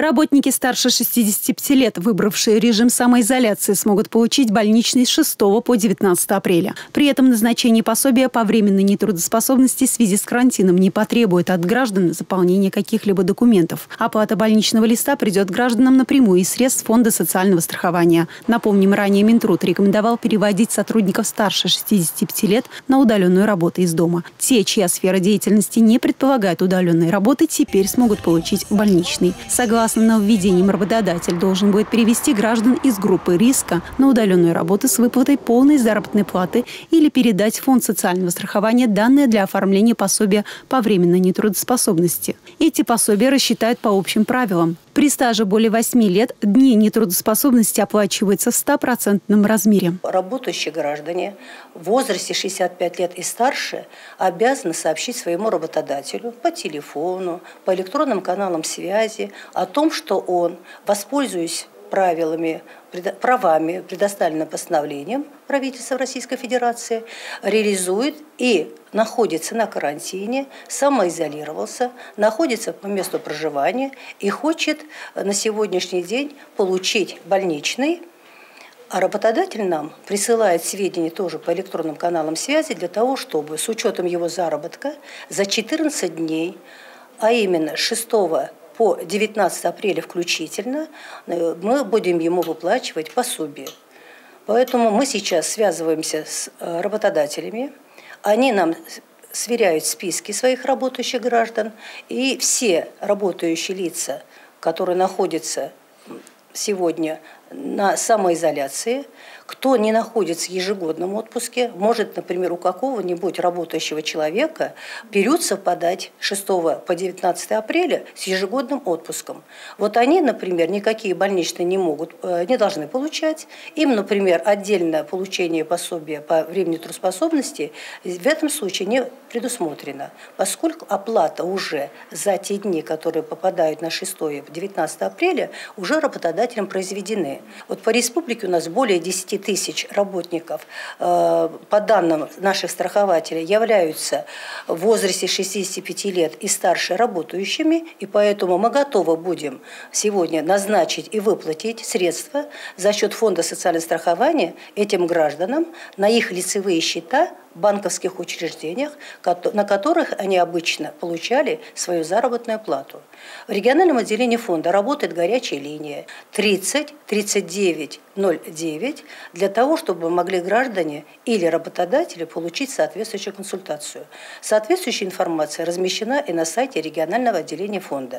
Работники старше 65 лет, выбравшие режим самоизоляции, смогут получить больничный с 6 по 19 апреля. При этом назначение пособия по временной нетрудоспособности в связи с карантином не потребует от граждан заполнения каких-либо документов. Оплата больничного листа придет гражданам напрямую из средств Фонда социального страхования. Напомним, ранее Минтруд рекомендовал переводить сотрудников старше 65 лет на удаленную работу из дома. Те, чья сфера деятельности не предполагает удаленной работы, теперь смогут получить больничный. Согласно Согласно нововведениям, работодатель должен будет перевести граждан из группы риска на удаленную работу с выплатой полной заработной платы или передать в фонд социального страхования данные для оформления пособия по временной нетрудоспособности. Эти пособия рассчитают по общим правилам. При стаже более 8 лет дни нетрудоспособности оплачиваются в 100% размере. Работающие граждане в возрасте 65 лет и старше обязаны сообщить своему работодателю по телефону, по электронным каналам связи о том, что он, воспользуясь правилами, правами, предоставленным постановлением правительства Российской Федерации, реализует и находится на карантине, самоизолировался, находится по месту проживания и хочет на сегодняшний день получить больничный. А работодатель нам присылает сведения тоже по электронным каналам связи для того, чтобы с учетом его заработка за 14 дней, а именно 6 по 19 апреля включительно э, мы будем ему выплачивать пособие. Поэтому мы сейчас связываемся с э, работодателями, они нам сверяют списки своих работающих граждан, и все работающие лица, которые находятся сегодня на самоизоляции, кто не находится в ежегодном отпуске, может, например, у какого-нибудь работающего человека период совпадать 6 по 19 апреля с ежегодным отпуском. Вот они, например, никакие больничные не могут, э, не должны получать. Им, например, отдельное получение пособия по времени трудоспособности в этом случае не предусмотрено, поскольку оплата уже за те дни, которые попадают на 6 по 19 апреля, уже работодателем произведены. Вот по республике у нас более 10 тысяч работников, э, по данным наших страхователей, являются в возрасте 65 лет и старше работающими, и поэтому мы готовы будем сегодня назначить и выплатить средства за счет фонда социального страхования этим гражданам на их лицевые счета банковских учреждениях, на которых они обычно получали свою заработную плату. В региональном отделении фонда работает горячая линия 30 39 09 для того, чтобы могли граждане или работодатели получить соответствующую консультацию. Соответствующая информация размещена и на сайте регионального отделения фонда.